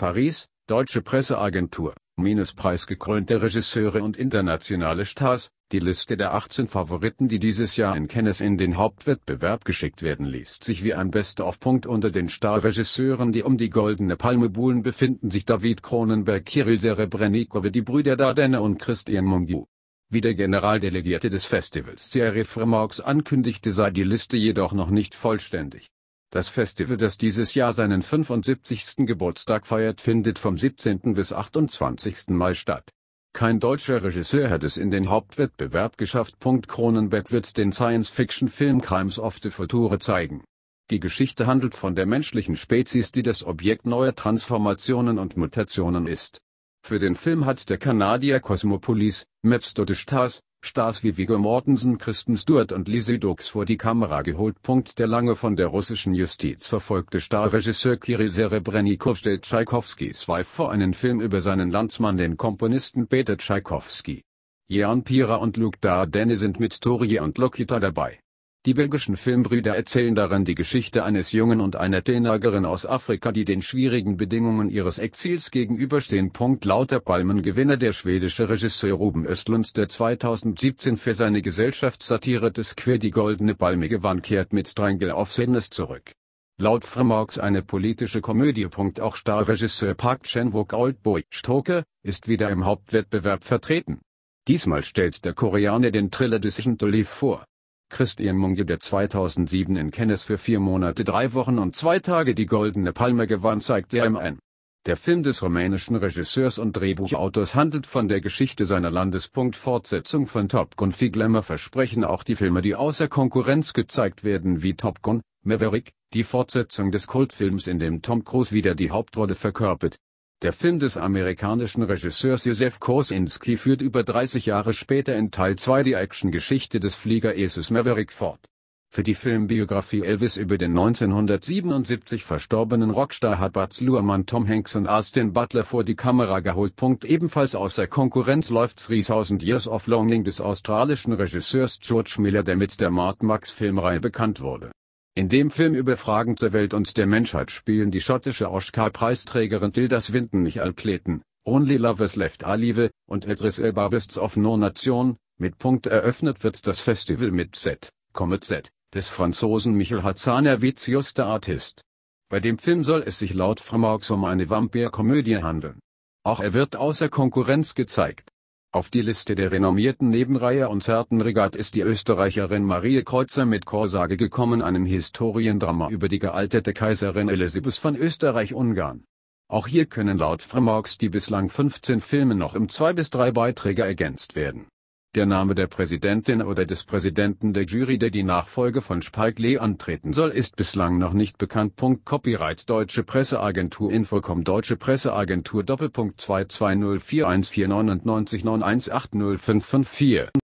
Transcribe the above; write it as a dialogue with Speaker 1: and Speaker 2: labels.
Speaker 1: Paris, Deutsche Presseagentur, minus preisgekrönte Regisseure und internationale Stars, die Liste der 18 Favoriten die dieses Jahr in Cannes in den Hauptwettbewerb geschickt werden liest sich wie ein Best-of. Unter den Starregisseuren die um die Goldene Palme buhlen befinden sich David Cronenberg Kirill Serebrennikov die Brüder Dardenne und Christian Mungiu. Wie der Generaldelegierte des Festivals Thierry Fremaux ankündigte sei die Liste jedoch noch nicht vollständig. Das Festival das dieses Jahr seinen 75. Geburtstag feiert findet vom 17. bis 28. Mai statt. Kein deutscher Regisseur hat es in den Hauptwettbewerb geschafft. Cronenberg wird den Science-Fiction-Film Crimes of the Future zeigen. Die Geschichte handelt von der menschlichen Spezies die das Objekt neuer Transformationen und Mutationen ist. Für den Film hat der Kanadier Cosmopolis, Maps Dotte Stars, Stars wie Viggo Mortensen, Kristen Stewart und Lizzie Dux vor die Kamera geholt. Der lange von der russischen Justiz verfolgte Starregisseur Kirill Serebrennikov stellt Tschaikowskis Wife vor einen Film über seinen Landsmann den Komponisten Peter Tschaikowski. Jan Pira und Luke Dardenne sind mit Torie und Lokita dabei. Die belgischen Filmbrüder erzählen darin die Geschichte eines Jungen und einer Teenagerin aus Afrika die den schwierigen Bedingungen ihres Exils gegenüberstehen. Laut der Palmengewinner der schwedische Regisseur Ruben Östlund der 2017 für seine Gesellschaftssatire des Quer die Goldene Palme gewann kehrt mit Strangle of Sadness zurück. Laut Fremaux eine politische Komödie. Auch Starregisseur Park Chan-wook Oldboy Stoke ist wieder im Hauptwettbewerb vertreten. Diesmal stellt der Koreaner den Thriller Decision to vor. Christian Munge der 2007 in Cannes für vier Monate drei Wochen und zwei Tage die Goldene Palme gewann zeigt er ihm ein. Der Film des rumänischen Regisseurs und Drehbuchautors handelt von der Geschichte seiner Landespunkt Fortsetzung von Top Gun Viel Glamour versprechen auch die Filme die außer Konkurrenz gezeigt werden wie Top Gun, Maverick, die Fortsetzung des Kultfilms in dem Tom Cruise wieder die Hauptrolle verkörpert, der Film des amerikanischen Regisseurs Josef Kosinski führt über 30 Jahre später in Teil 2 die Actiongeschichte des Flieger Jesus Maverick fort. Für die Filmbiografie Elvis über den 1977 verstorbenen Rockstar hat Baz Luhrmann Tom Hanks und Austin Butler vor die Kamera geholt. Ebenfalls außer Konkurrenz läuft 3000 Years of Longing des australischen Regisseurs George Miller der mit der Mad Max Filmreihe bekannt wurde in dem Film über Fragen zur Welt und der Menschheit spielen die schottische Oscar-Preisträgerin Tilda Swinton Michael Clayton, Only Lovers Left Alive und Idris Elba Beasts of No Nation. Mit Punkt eröffnet wird das Festival mit Z, Comet Z, des Franzosen Michel Hazanavicius der Artist. Bei dem Film soll es sich laut Fremaux um eine Vampir-Komödie handeln. Auch er wird außer Konkurrenz gezeigt. Auf die Liste der renommierten Nebenreihe und Zertenregat ist die Österreicherin Marie Kreuzer mit Korsage gekommen einem Historiendrama über die gealterte Kaiserin Elisabeth von Österreich-Ungarn. Auch hier können laut Fremaux die bislang 15 Filme noch im 2 bis 3 Beiträge ergänzt werden der Name der Präsidentin oder des Präsidenten der Jury der die Nachfolge von Spike Lee antreten soll ist bislang noch nicht bekannt. Copyright. Deutsche Presseagentur. Infocom Deutsche Presseagentur. Doppelpunkt. 2204149991805554